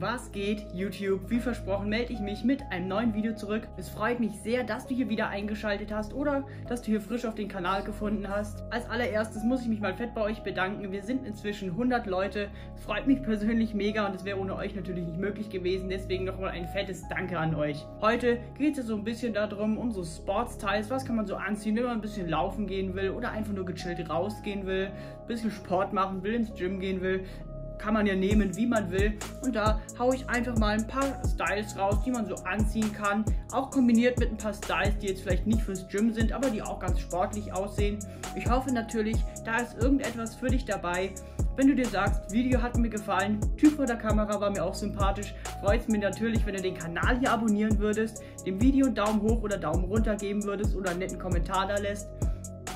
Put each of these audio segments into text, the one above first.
Was geht, YouTube? Wie versprochen melde ich mich mit einem neuen Video zurück. Es freut mich sehr, dass du hier wieder eingeschaltet hast oder dass du hier frisch auf den Kanal gefunden hast. Als allererstes muss ich mich mal fett bei euch bedanken. Wir sind inzwischen 100 Leute. Freut mich persönlich mega und es wäre ohne euch natürlich nicht möglich gewesen. Deswegen nochmal ein fettes Danke an euch. Heute geht es so ein bisschen darum, um so Sportstyles. Was kann man so anziehen, wenn man ein bisschen laufen gehen will oder einfach nur gechillt rausgehen will, ein bisschen Sport machen will, ins Gym gehen will kann man ja nehmen, wie man will. Und da haue ich einfach mal ein paar Styles raus, die man so anziehen kann. Auch kombiniert mit ein paar Styles, die jetzt vielleicht nicht fürs Gym sind, aber die auch ganz sportlich aussehen. Ich hoffe natürlich, da ist irgendetwas für dich dabei. Wenn du dir sagst, Video hat mir gefallen, Typ vor der Kamera war mir auch sympathisch, freut es mich natürlich, wenn du den Kanal hier abonnieren würdest, dem Video einen Daumen hoch oder Daumen runter geben würdest oder einen netten Kommentar da lässt.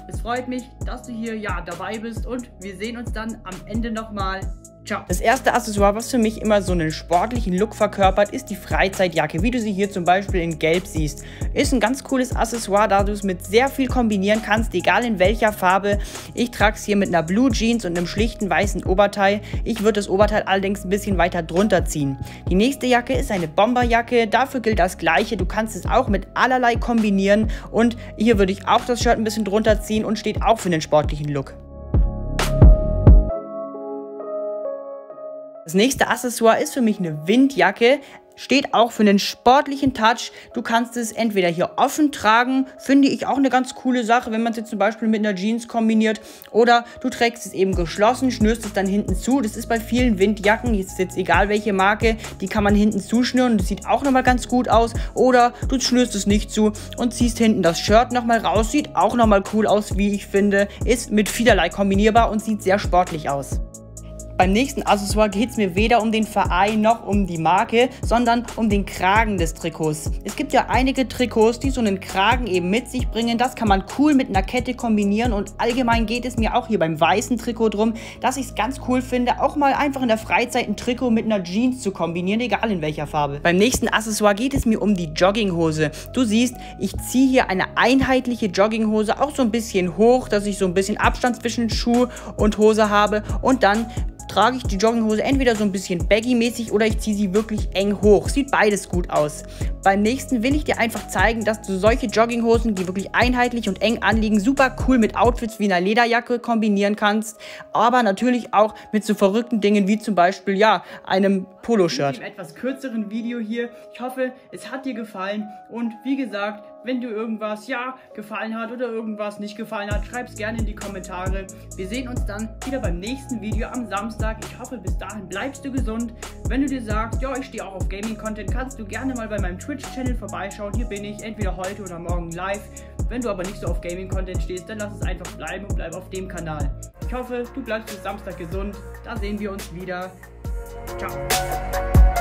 Es freut mich, dass du hier ja dabei bist und wir sehen uns dann am Ende nochmal. Ciao. Das erste Accessoire, was für mich immer so einen sportlichen Look verkörpert, ist die Freizeitjacke, wie du sie hier zum Beispiel in Gelb siehst. Ist ein ganz cooles Accessoire, da du es mit sehr viel kombinieren kannst, egal in welcher Farbe. Ich trage es hier mit einer Blue Jeans und einem schlichten weißen Oberteil. Ich würde das Oberteil allerdings ein bisschen weiter drunter ziehen. Die nächste Jacke ist eine Bomberjacke, dafür gilt das gleiche. Du kannst es auch mit allerlei kombinieren und hier würde ich auch das Shirt ein bisschen drunter ziehen und steht auch für den sportlichen Look. Das nächste Accessoire ist für mich eine Windjacke. Steht auch für einen sportlichen Touch. Du kannst es entweder hier offen tragen, finde ich auch eine ganz coole Sache, wenn man es jetzt zum Beispiel mit einer Jeans kombiniert. Oder du trägst es eben geschlossen, schnürst es dann hinten zu. Das ist bei vielen Windjacken, ist jetzt egal welche Marke, die kann man hinten zuschnüren das sieht auch nochmal ganz gut aus. Oder du schnürst es nicht zu und ziehst hinten das Shirt nochmal raus. Sieht auch nochmal cool aus, wie ich finde. Ist mit vielerlei kombinierbar und sieht sehr sportlich aus. Beim nächsten Accessoire geht es mir weder um den Verein noch um die Marke, sondern um den Kragen des Trikots. Es gibt ja einige Trikots, die so einen Kragen eben mit sich bringen. Das kann man cool mit einer Kette kombinieren und allgemein geht es mir auch hier beim weißen Trikot drum, dass ich es ganz cool finde, auch mal einfach in der Freizeit ein Trikot mit einer Jeans zu kombinieren, egal in welcher Farbe. Beim nächsten Accessoire geht es mir um die Jogginghose. Du siehst, ich ziehe hier eine einheitliche Jogginghose auch so ein bisschen hoch, dass ich so ein bisschen Abstand zwischen Schuh und Hose habe und dann trage ich die Jogginghose entweder so ein bisschen baggy-mäßig oder ich ziehe sie wirklich eng hoch. Sieht beides gut aus. Beim nächsten will ich dir einfach zeigen, dass du solche Jogginghosen, die wirklich einheitlich und eng anliegen, super cool mit Outfits wie einer Lederjacke kombinieren kannst, aber natürlich auch mit so verrückten Dingen wie zum Beispiel, ja, einem Poloshirt. etwas kürzeren Video hier. Ich hoffe, es hat dir gefallen und wie gesagt, wenn dir irgendwas ja gefallen hat oder irgendwas nicht gefallen hat, schreib es gerne in die Kommentare. Wir sehen uns dann wieder beim nächsten Video am Samstag. Ich hoffe, bis dahin bleibst du gesund. Wenn du dir sagst, ja, ich stehe auch auf Gaming-Content, kannst du gerne mal bei meinem Twitch-Channel vorbeischauen. Hier bin ich, entweder heute oder morgen live. Wenn du aber nicht so auf Gaming-Content stehst, dann lass es einfach bleiben und bleib auf dem Kanal. Ich hoffe, du bleibst bis Samstag gesund. Da sehen wir uns wieder. Ciao.